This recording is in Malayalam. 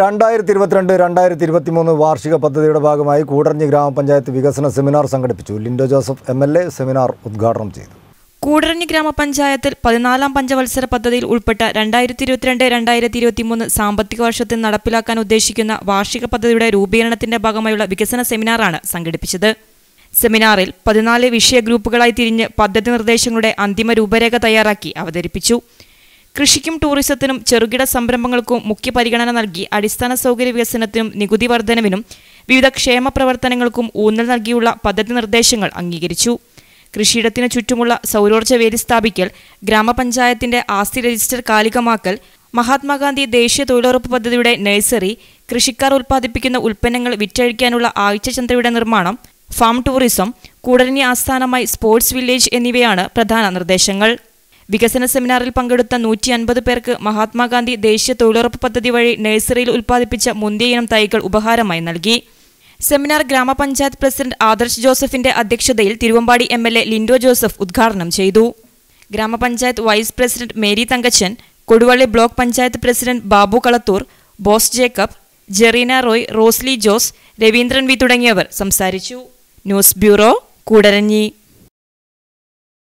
രണ്ടായിരത്തി ഇരുപത്തിരണ്ട് രണ്ടായിരത്തി ഇരുപത്തി മൂന്ന് വാർഷിക പദ്ധതിയുടെ ഭാഗമായി കൂടറഞ്ഞി ഗ്രാമപഞ്ചായത്ത് വികസന സെമിനാർ സംഘടിപ്പിച്ചു. Linto Joseph M L A seminar ഉദ്ഘാടനം ചെയ്തു. കൂടരഞ്ഞി ഗ്രാമപഞ്ചായത്തിൽ പതിനാലാം പഞ്ചവത്സര പദ്ധതിയിൽ ഉൾപ്പെട്ട രണ്ടായിരത്തി ഇരുപത്തിരണ്ട് രണ്ടായിരത്തി ഇരുപത്തിമൂന്ന് സാമ്പത്തിക വർഷത്തിൽ നടപ്പിലാക്കാൻ ഉദ്ദേശിക്കുന്ന വാർഷിക പദ്ധതിയുടെ രൂപീകരണത്തിന്റെ ഭാഗമായുള്ള വികസന സെമിനാറാണ് സംഘടിപ്പിച്ചത്. സെമിനാറിൽ പതിനാല് വിഷയ ഗ്രൂപ്പുകളായി തിരിഞ്ഞ് പദ്ധതി നിർദ്ദേശങ്ങളുടെ അന്തിമ രൂപരേഖ തയ്യാറാക്കി അവതരിപ്പിച്ചു. കൃഷിക്കും ടൂറിസത്തിനും ചെറുകിട സംരംഭങ്ങൾക്കും മുഖ്യ പരിഗണന നൽകി അടിസ്ഥാന സൗകര്യ വികസനത്തിനും നികുതി വർധനവിനും വിവിധ ക്ഷേമ പ്രവർത്തനങ്ങൾക്കും ഊന്നൽ നൽകിയുള്ള പദ്ധതി നിർദ്ദേശങ്ങൾ അംഗീകരിച്ചു. കൃഷിയിടത്തിനു ചുറ്റുമുള്ള സൗരോർജ വേലി സ്ഥാപിക്കൽ ഗ്രാമപഞ്ചായത്തിന്റെ ആസ്തി രജിസ്റ്റർ കാലികമാക്കൽ മഹാത്മാഗാന്ധി ദേശീയ തൊഴിലുറപ്പ് പദ്ധതിയുടെ നഴ്സറി കൃഷിക്കാർ ഉൽപ്പാദിപ്പിക്കുന്ന ഉൽപ്പന്നങ്ങൾ വിറ്റഴിക്കാനുള്ള ആഴ്ച ചന്ദ്രയുടെ നിർമ്മാണം ഫാം ടൂറിസം കൂടലിനി ആസ്ഥാനമായി സ്പോർട്സ് വില്ലേജ് എന്നിവയാണ് പ്രധാന നിർദ്ദേശങ്ങൾ. വികസന സെമിനാറിൽ പങ്കെടുത്ത നൂറ്റി അൻപത് പേർക്ക് മഹാത്മാഗാന്ധി ദേശീയ തൊഴിലുറപ്പ് പദ്ധതി വഴി നഴ്സറിയിൽ ഉൽപ്പാദിപ്പിച്ച മുന്തിയ ഇനം തൈകൾ ഉപഹാരമായി നൽകി. സെമിനാർ ഗ്രാമപഞ്ചായത്ത് പ്രസിഡന്റ് ആദർശ് ജോസഫിന്റെ അധ്യക്ഷതയിൽ Thiruvambady M L A Linto Joseph ഉദ്ഘാടനം ചെയ്തു. ഗ്രാമപഞ്ചായത്ത് vice president Mary Thankachan Koduvally block panchayat president Babu Kalathoor Bose Jacob Jereena Roy Rosly Jose Raveendran V തുടങ്ങിയവർ സംസാരിച്ചു. News bureau Koodaranji.